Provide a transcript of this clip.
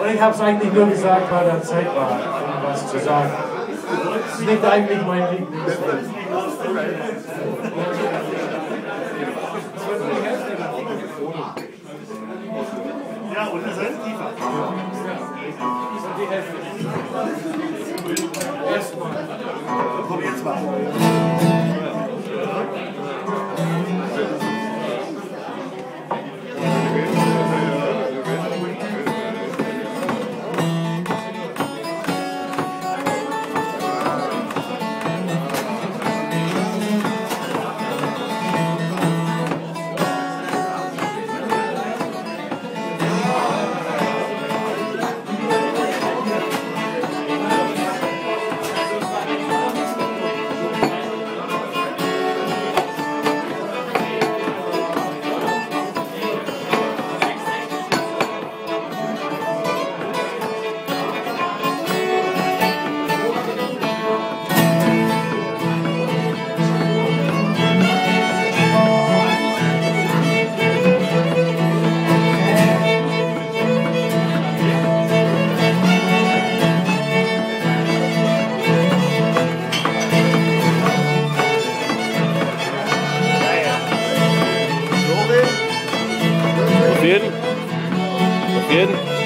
Und ich habe es eigentlich nur gesagt, weil da Zeit war, um was zu sagen. Das ist nicht eigentlich mein Lieblingsfilm. Ja, und das heißt tiefer. Probier's mal. Jeden. Auf jeden.